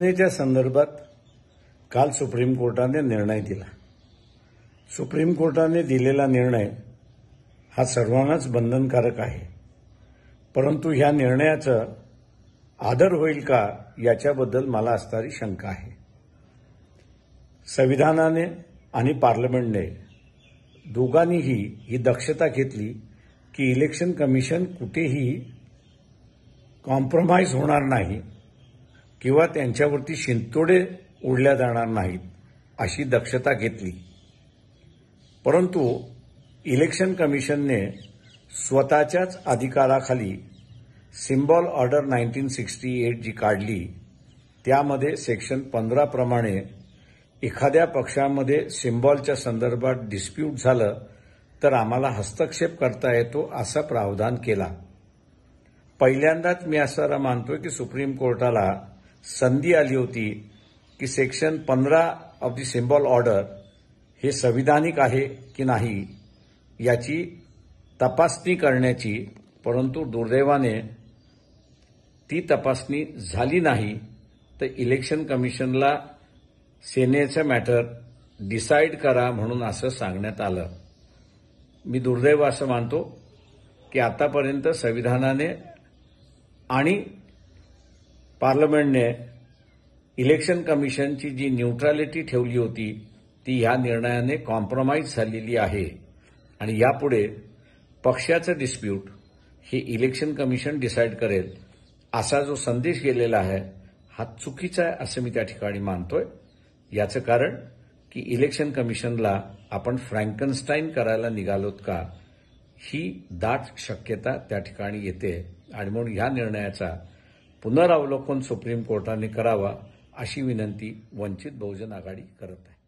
घटनेच्या संदर्भात काल सुप्रीम कोर्टाने निर्णय दिला. सुप्रीम कोर्टाने दिलेला निर्णय हा सर्वांनाच बंधनकारक आहे. परंतु ह्या निर्णयाचं आदर होईल का याच्याबद्दल मला असणारी शंका आहे. संविधानाने आणि पार्लमेंटने दोघांनीही ही दक्षता घेतली की इलेक्शन कमिशन कुठेही कॉम्प्रोमाइज होणार नाही. किंवा त्यांच्यावरती शिंतोडे उडल्या जाणार नाहीत अशी दक्षता घेतली. परंतु इलेक्शन कमिशनने स्वतःच्याच अधिकाराखाली symbol order nineteen sixty eight जी काढली त्यामध्ये सेक्शन पंधराप्रमाणे एखाद्या पक्षामध्ये सिम्बॉलच्या संदर्भात डिस्प्यूट झालं तर आम्हाला हस्तक्षेप करता येतो असं प्रावधान केला. पहिल्यांदाच मी असं मानतोय की सुप्रीम कोर्टाला संधी आली होती की सेक्शन पंधरा ऑफ दी सिम्बॉल ऑर्डर हे संविधानिक आहे की नाही याची तपासणी करण्याची परंतु दुर्दैवाने ती तपासणी झाली नाही तर इलेक्शन कमिशनला सेनेचं मॅटर डिसाईड करा म्हणून असं सांगण्यात आलं. मी दुर्दैव असं मानतो की आतापर्यंत संविधानाने आणि पार्लमेंटने इलेक्शन कमिशनची जी न्यूट्रॅलिटी ठेवली होती ती ह्या निर्णयाने कॉम्प्रोमाइज झालेली आहे. आणि यापुढे पक्षाचं डिस्प्यूट हे इलेक्शन कमिशन डिसाईड करेल असा जो संदेश गेलेला आहे हा चुकीचा आहे असं मी त्या ठिकाणी मानतोय. याचं कारण की इलेक्शन कमिशनला आपण फ्रँकनस्टाईन करायला निघालोत का ही दाट शक्यता त्या ठिकाणी येते. आणि म्हणून ह्या निर्णयाचा पुनरावलोकन सुप्रीम कोर्टाने करावा अशी विनंती वंचित बहुजन आघाडी करत आहे.